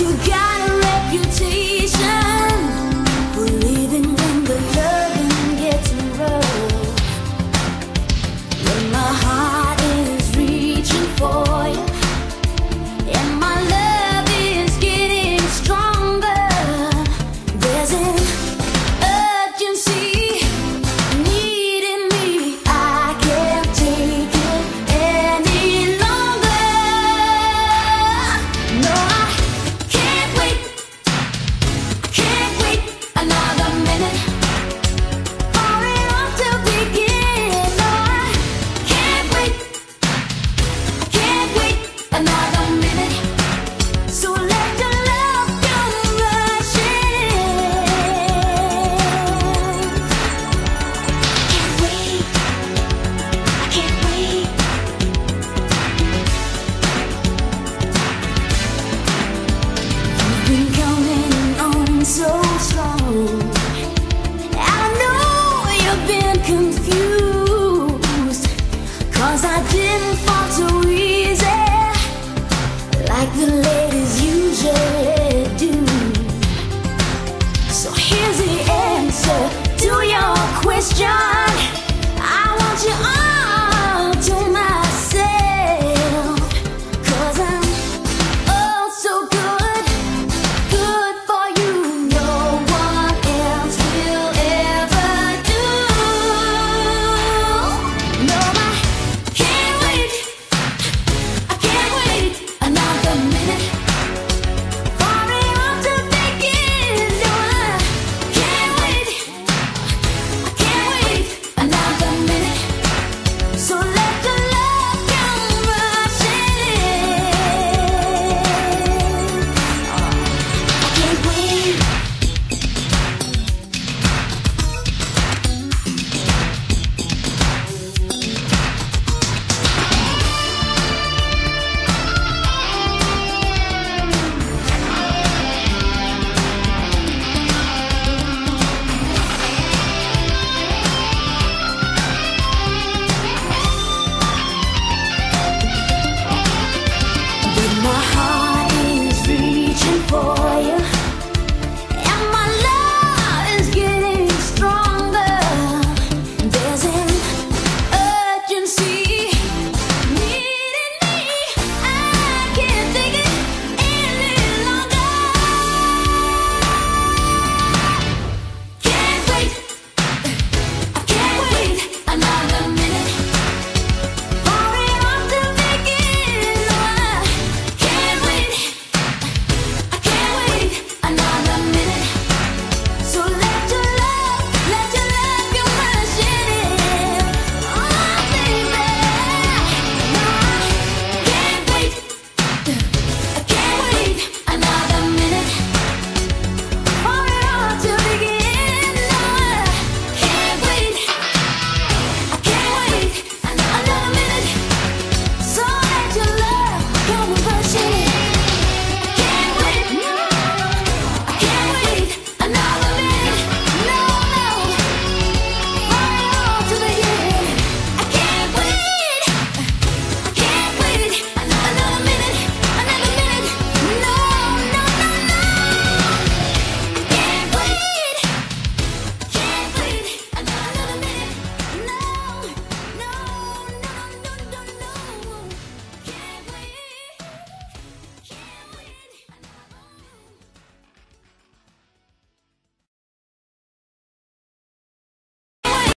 you got a reputation. didn't